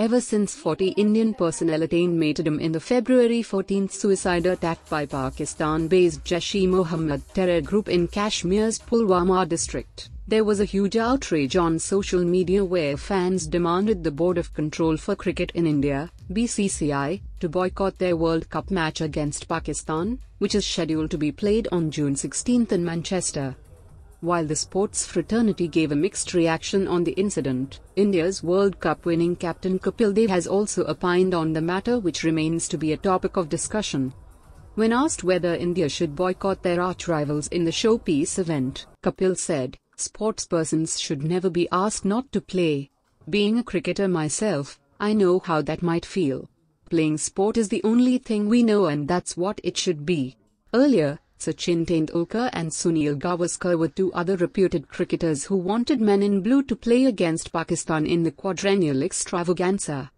Ever since 40 Indian personnel attained martyrdom in the February 14 suicide attack by Pakistan-based Jaish-e-Mohammed terror group in Kashmir's Pulwama district, there was a huge outrage on social media where fans demanded the Board of Control for Cricket in India, BCCI, to boycott their World Cup match against Pakistan, which is scheduled to be played on June 16 in Manchester. While the sports fraternity gave a mixed reaction on the incident, India's World Cup winning captain Kapil Dev has also opined on the matter which remains to be a topic of discussion. When asked whether India should boycott their arch rivals in the showpiece event, Kapil said, Sportspersons should never be asked not to play. Being a cricketer myself, I know how that might feel. Playing sport is the only thing we know and that's what it should be. Earlier, Sachin Tendulkar and Sunil Gavaskar were two other reputed cricketers who wanted men in blue to play against Pakistan in the quadrennial extravaganza.